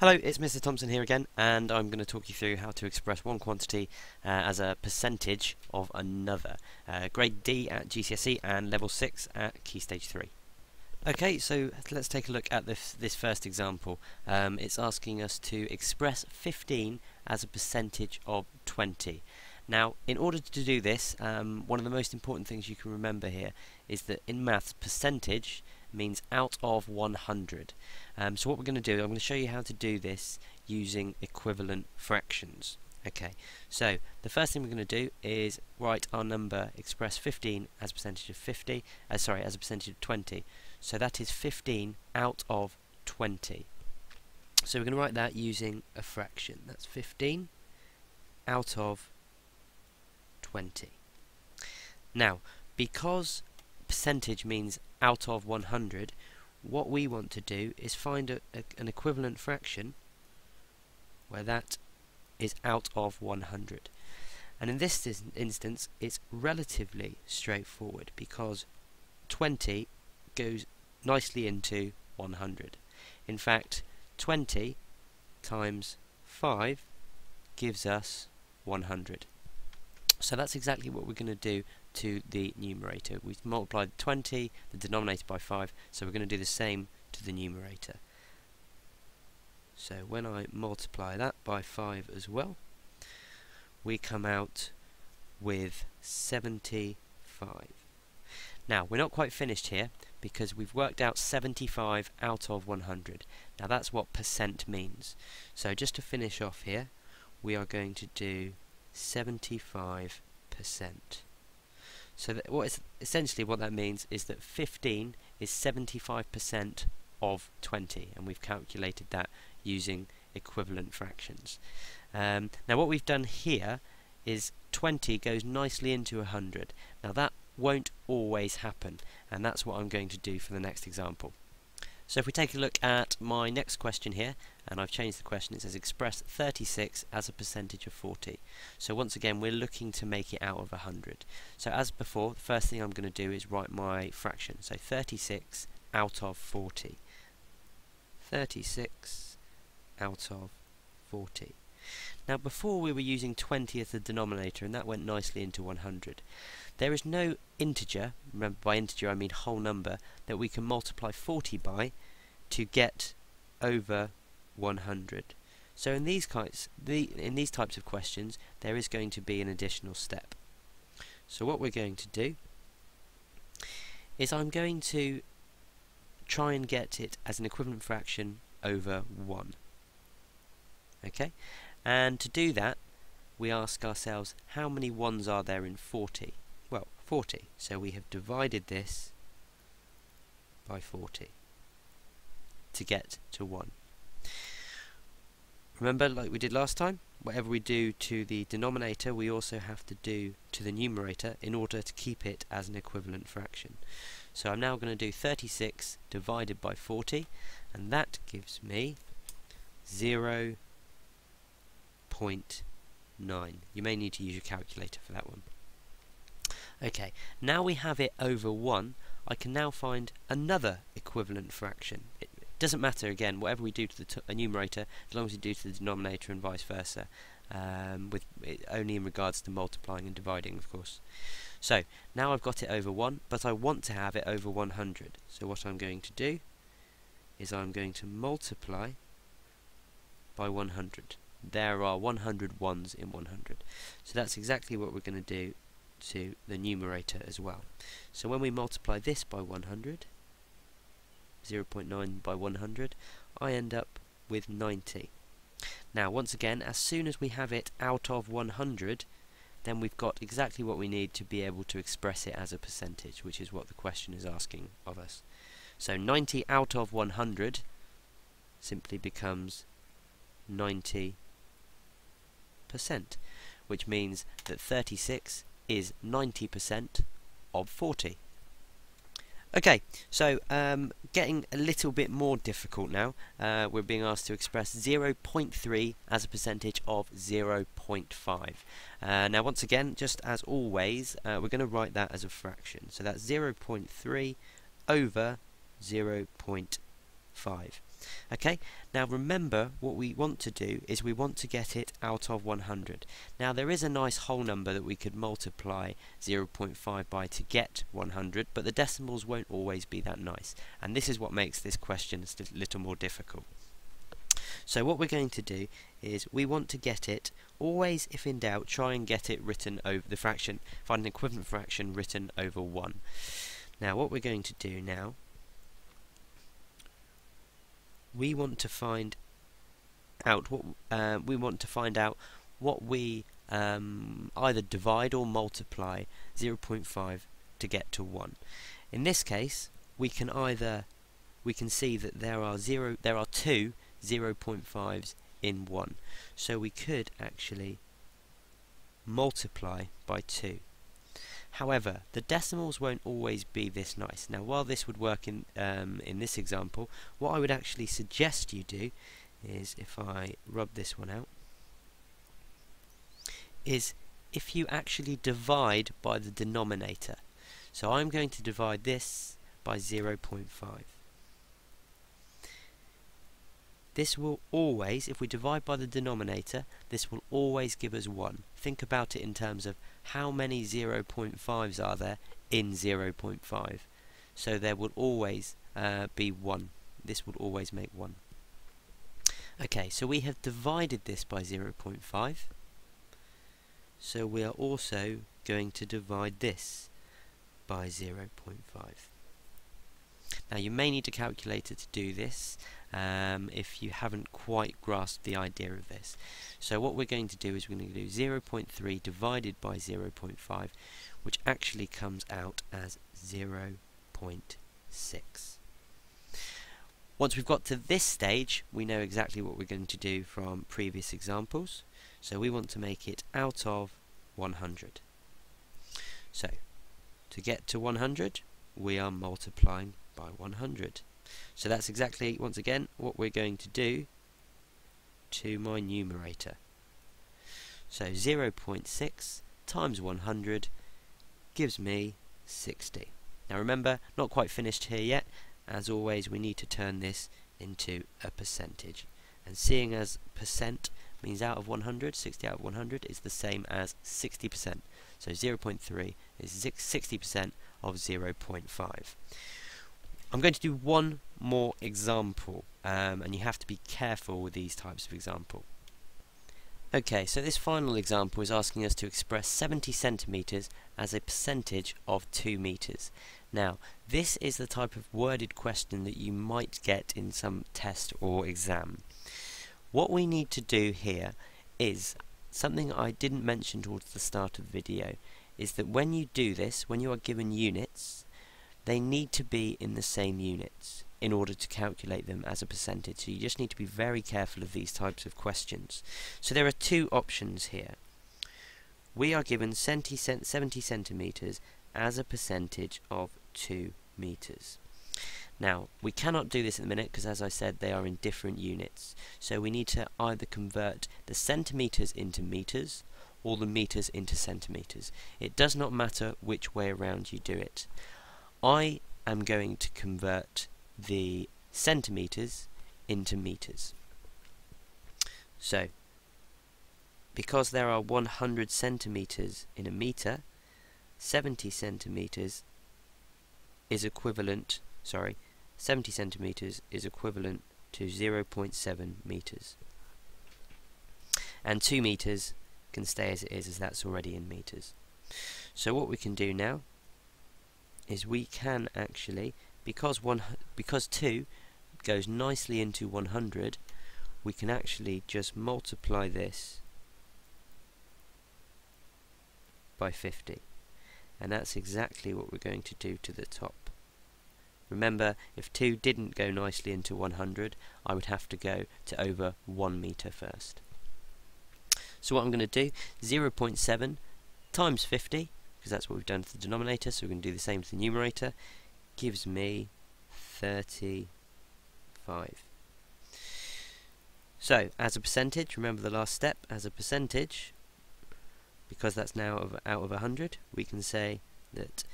Hello, it's Mr. Thompson here again, and I'm going to talk you through how to express one quantity uh, as a percentage of another. Uh, grade D at GCSE and level 6 at Key Stage 3. Okay, so let's take a look at this, this first example. Um, it's asking us to express 15 as a percentage of 20. Now, in order to do this, um, one of the most important things you can remember here is that in maths, percentage means out of 100. Um, so what we're going to do, I'm going to show you how to do this using equivalent fractions. Okay, so the first thing we're going to do is write our number, express 15 as a percentage of 50, uh, sorry, as a percentage of 20. So that is 15 out of 20. So we're going to write that using a fraction. That's 15 out of 20. Now, because percentage means out of 100, what we want to do is find a, a, an equivalent fraction where that is out of 100. And in this instance, it's relatively straightforward because 20 goes nicely into 100. In fact, 20 times 5 gives us 100. So that's exactly what we're going to do to the numerator. We've multiplied 20, the denominator by 5, so we're going to do the same to the numerator. So when I multiply that by 5 as well, we come out with 75. Now, we're not quite finished here because we've worked out 75 out of 100. Now that's what percent means. So just to finish off here, we are going to do 75%. So that what is essentially what that means is that 15 is 75% of 20 and we've calculated that using equivalent fractions. Um, now what we've done here is 20 goes nicely into 100. Now that won't always happen and that's what I'm going to do for the next example. So if we take a look at my next question here, and I've changed the question, it says express 36 as a percentage of 40. So once again, we're looking to make it out of 100. So as before, the first thing I'm going to do is write my fraction. So 36 out of 40. 36 out of 40. Now before we were using 20 as the denominator and that went nicely into 100. There is no integer, remember by integer I mean whole number, that we can multiply 40 by to get over 100. So in these kinds, the, in these types of questions, there is going to be an additional step. So what we're going to do is I'm going to try and get it as an equivalent fraction over 1. Okay, and to do that, we ask ourselves, how many ones are there in 40? Well, 40. So we have divided this by 40 to get to 1. Remember, like we did last time, whatever we do to the denominator, we also have to do to the numerator in order to keep it as an equivalent fraction. So I'm now going to do 36 divided by 40, and that gives me 0 0.9. You may need to use your calculator for that one. Okay, now we have it over 1, I can now find another equivalent fraction. It doesn't matter, again, whatever we do to the numerator, as long as we do to the denominator and vice versa, um, with it, only in regards to multiplying and dividing, of course. So, now I've got it over 1, but I want to have it over 100. So what I'm going to do is I'm going to multiply by 100 there are 100 ones in 100. So that's exactly what we're going to do to the numerator as well. So when we multiply this by 100, 0.9 by 100, I end up with 90. Now once again, as soon as we have it out of 100, then we've got exactly what we need to be able to express it as a percentage, which is what the question is asking of us. So 90 out of 100 simply becomes 90 percent which means that 36 is 90% of 40. Okay, so um, getting a little bit more difficult now. Uh, we're being asked to express 0.3 as a percentage of 0.5. Uh, now, once again, just as always, uh, we're going to write that as a fraction. So that's 0.3 over 0.5. Okay, now remember what we want to do is we want to get it out of 100. Now there is a nice whole number that we could multiply 0.5 by to get 100, but the decimals won't always be that nice. And this is what makes this question a little more difficult. So what we're going to do is we want to get it, always if in doubt, try and get it written over the fraction, find an equivalent fraction written over 1. Now what we're going to do now we want to find out what uh, we want to find out what we um, either divide or multiply 0.5 to get to 1. In this case, we can either we can see that there are zero there are two 0.5s in 1. So we could actually multiply by 2. However, the decimals won't always be this nice. Now, while this would work in um, in this example, what I would actually suggest you do is, if I rub this one out, is if you actually divide by the denominator. So I'm going to divide this by 0.5. This will always, if we divide by the denominator, this will always give us 1. Think about it in terms of how many 0.5s are there in 0.5. So there will always uh, be 1. This will always make 1. Okay, so we have divided this by 0.5. So we are also going to divide this by 0.5. Now you may need a calculator to do this um, if you haven't quite grasped the idea of this. So what we're going to do is we're going to do 0.3 divided by 0.5 which actually comes out as 0.6. Once we've got to this stage we know exactly what we're going to do from previous examples. So we want to make it out of 100. So to get to 100 we are multiplying by 100. So that's exactly, once again, what we're going to do to my numerator. So 0.6 times 100 gives me 60. Now remember, not quite finished here yet. As always, we need to turn this into a percentage. And seeing as percent means out of 100, 60 out of 100 is the same as 60%. So 0.3 is 60% of 0.5. I'm going to do one more example, um, and you have to be careful with these types of example. Okay, so this final example is asking us to express 70 centimeters as a percentage of 2 meters. Now, this is the type of worded question that you might get in some test or exam. What we need to do here is something I didn't mention towards the start of the video, is that when you do this, when you are given units, they need to be in the same units in order to calculate them as a percentage. So you just need to be very careful of these types of questions. So there are two options here. We are given 70 centimeters as a percentage of 2 meters. Now, we cannot do this at the minute because as I said they are in different units. So we need to either convert the centimeters into meters or the meters into centimeters. It does not matter which way around you do it. I am going to convert the centimeters into meters. So, because there are 100 centimeters in a meter, 70 centimeters is equivalent, sorry, 70 centimeters is equivalent to 0.7 meters. And 2 meters can stay as it is, as that's already in meters. So what we can do now is we can actually, because one, because 2 goes nicely into 100, we can actually just multiply this by 50. And that's exactly what we're going to do to the top. Remember, if 2 didn't go nicely into 100, I would have to go to over 1 meter first. So what I'm going to do, 0.7 times 50 because that's what we've done to the denominator, so we're going to do the same to the numerator, gives me 35. So, as a percentage, remember the last step, as a percentage, because that's now out of 100, we can say that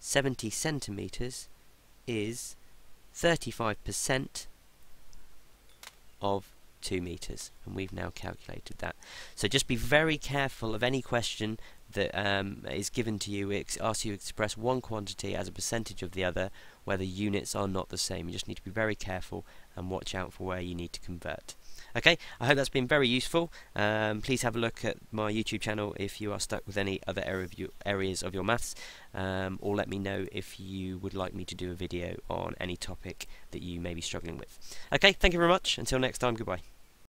70 centimetres is 35% of 2 meters and we've now calculated that so just be very careful of any question that um, is given to you it asks you to express one quantity as a percentage of the other where the units are not the same you just need to be very careful and watch out for where you need to convert Okay, I hope that's been very useful. Um, please have a look at my YouTube channel if you are stuck with any other area of areas of your maths, um, or let me know if you would like me to do a video on any topic that you may be struggling with. Okay, thank you very much. Until next time, goodbye.